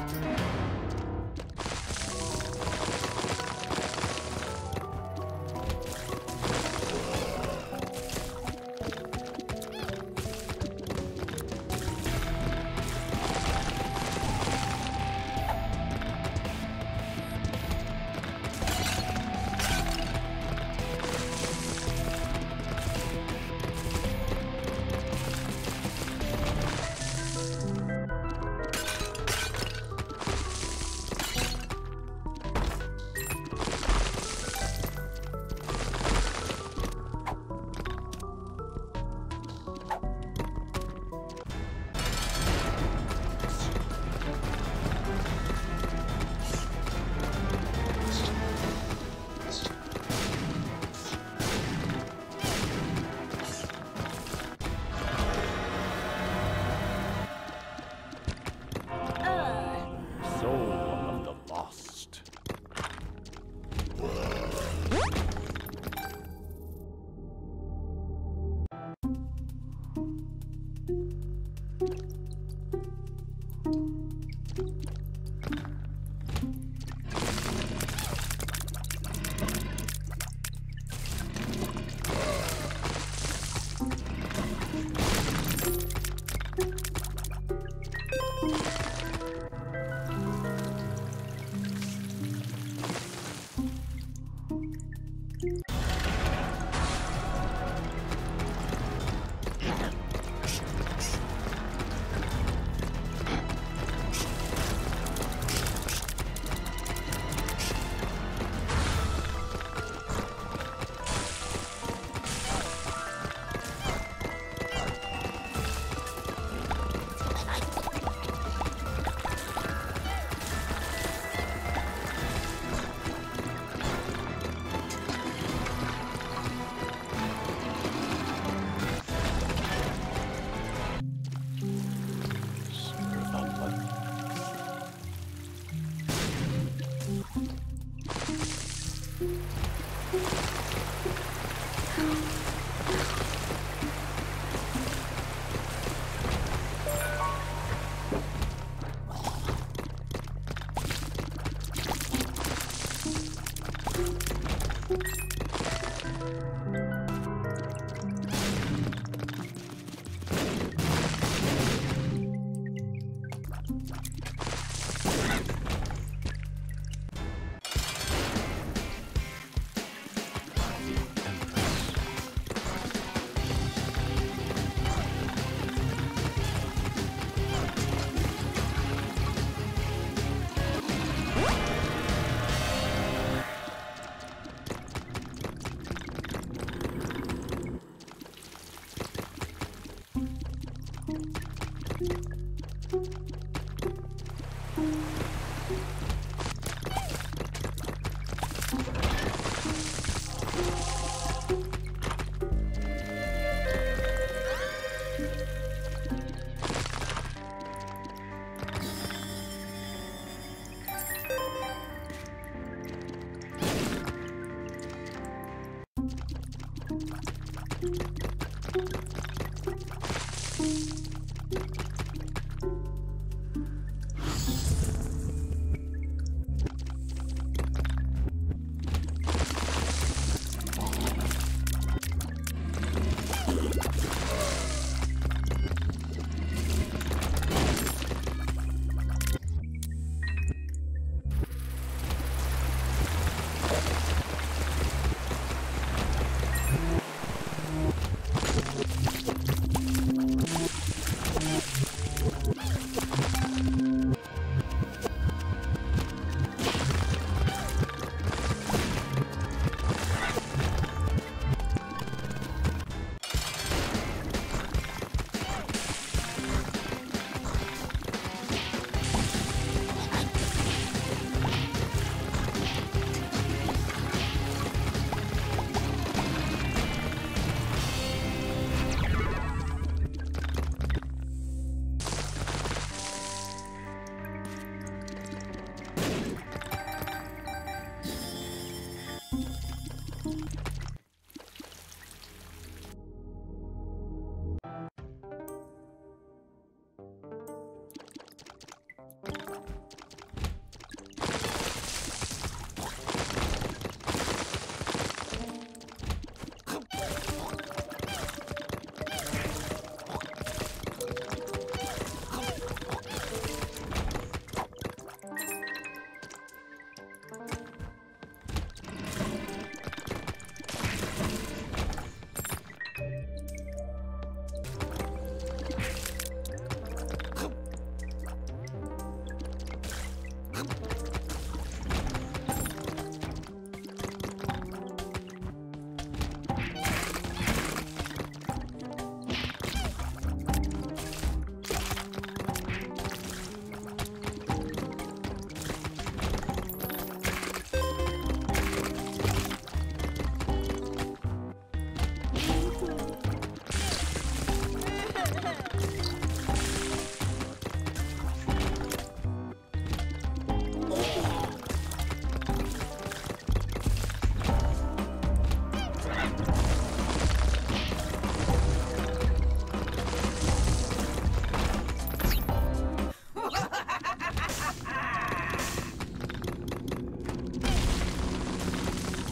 Mm-hmm.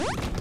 What?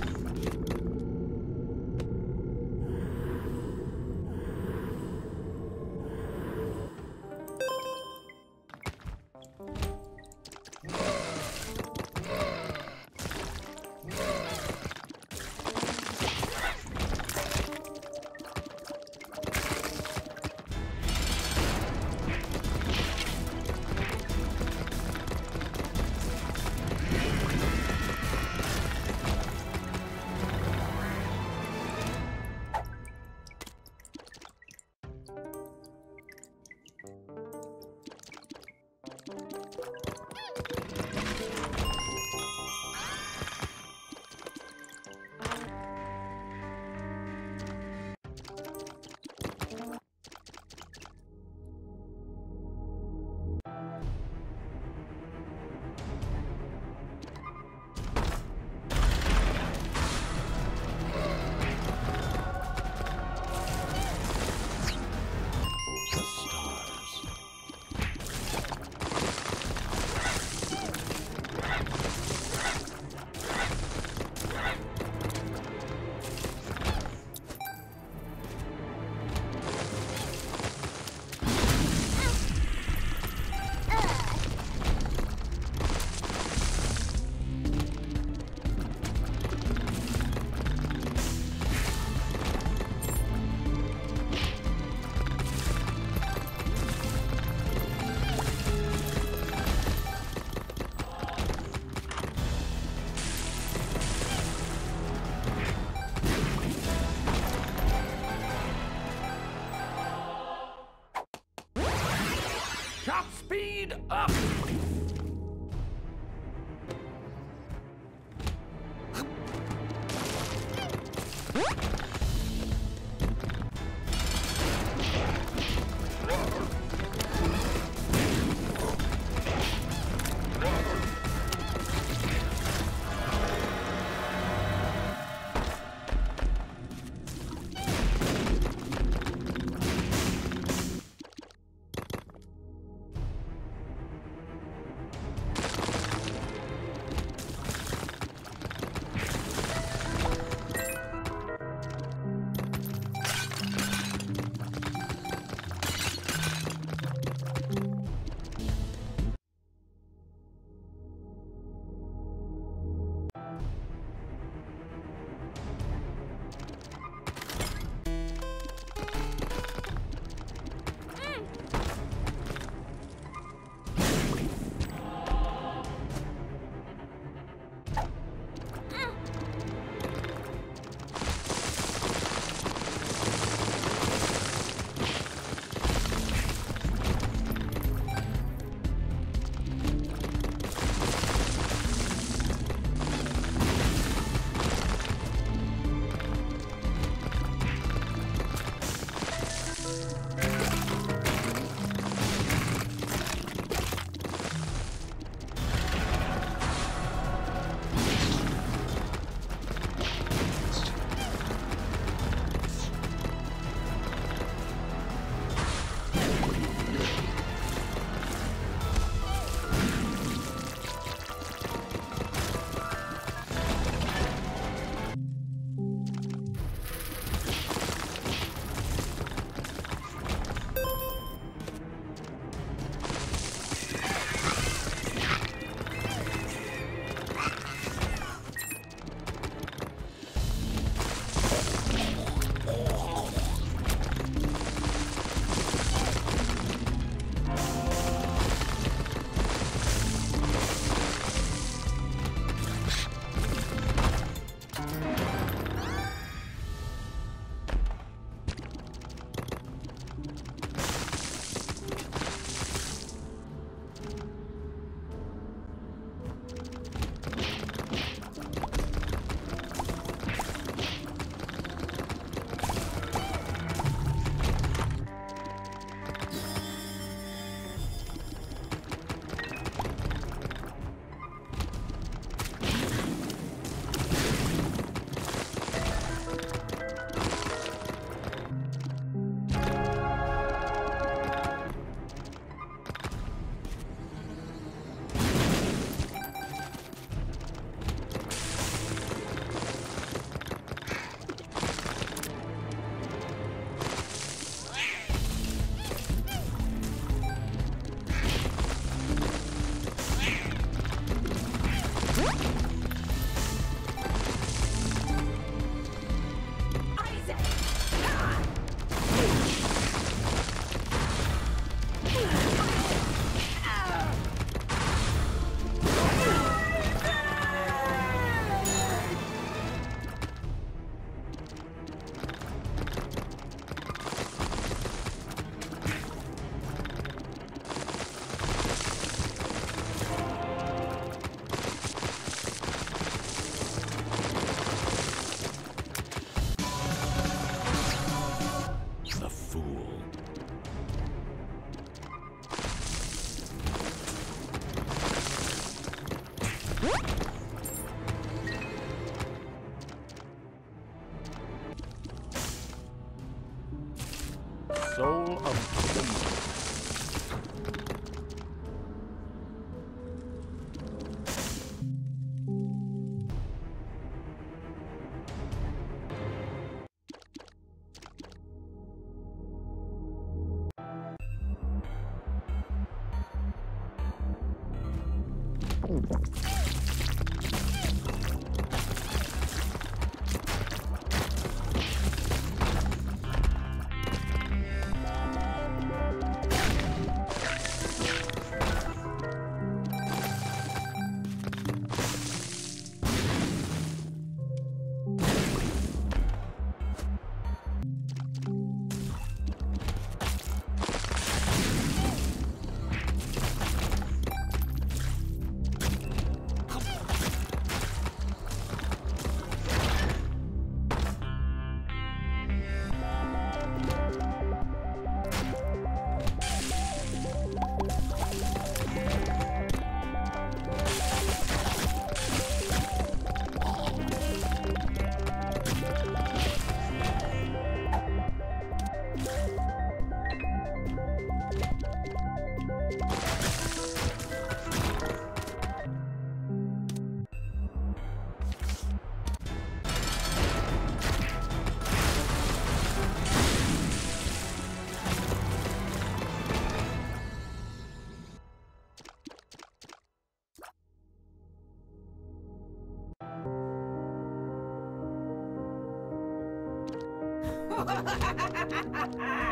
Ha ha ha ha ha ha!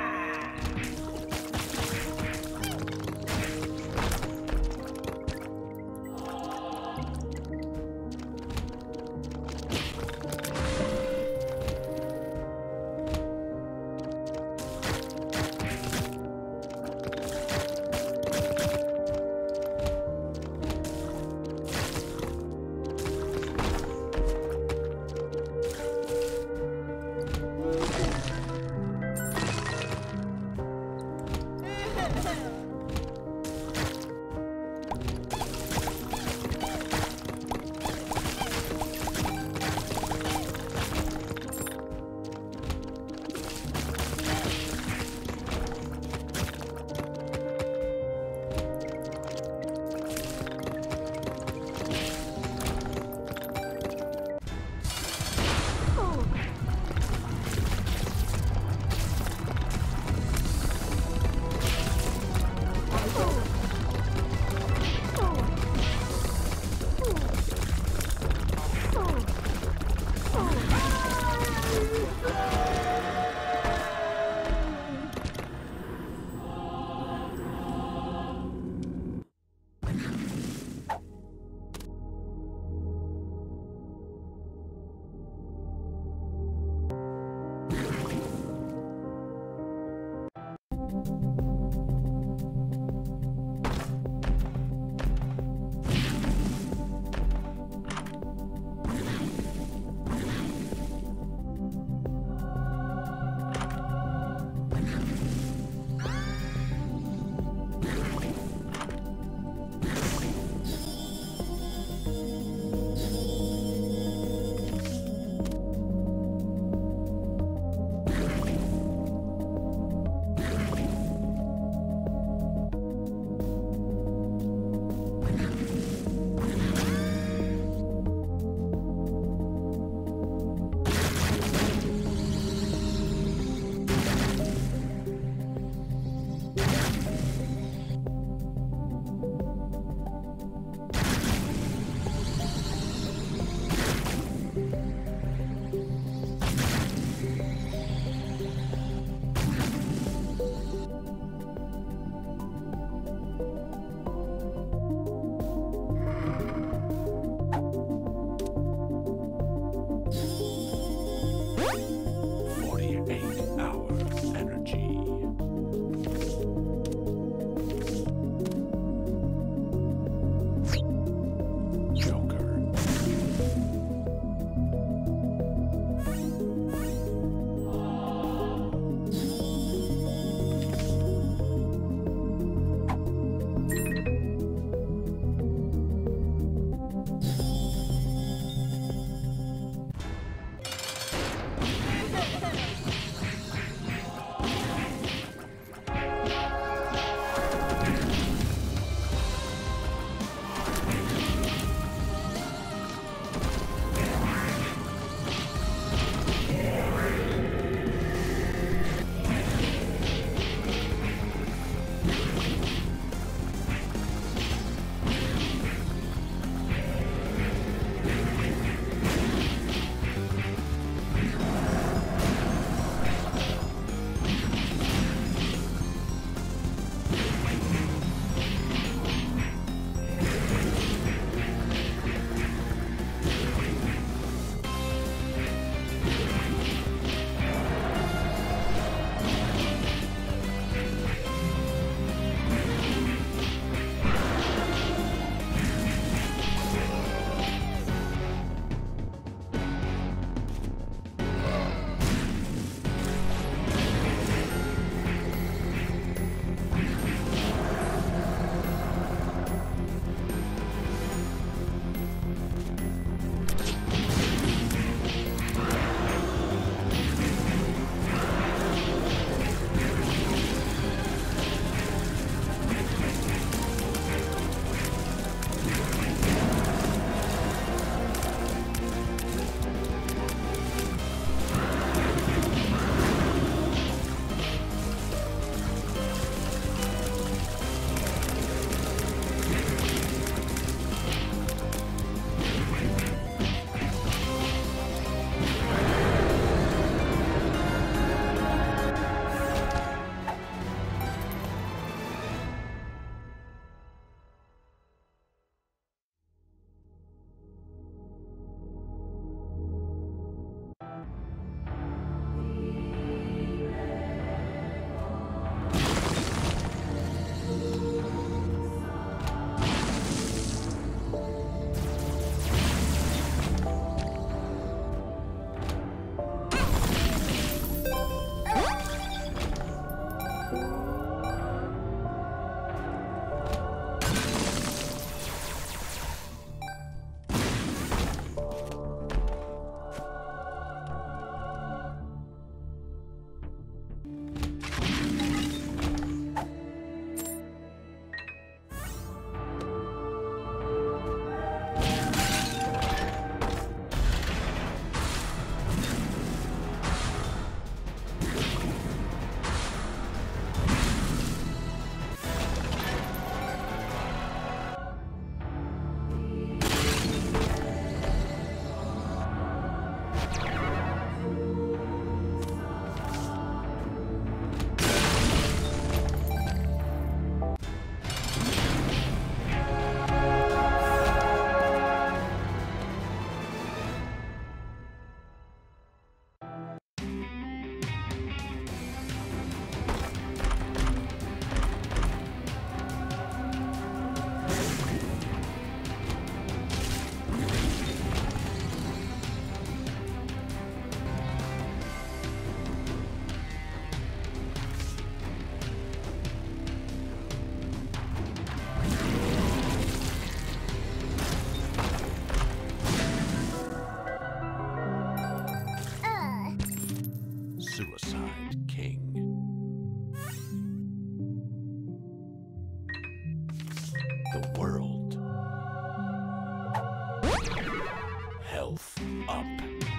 health up.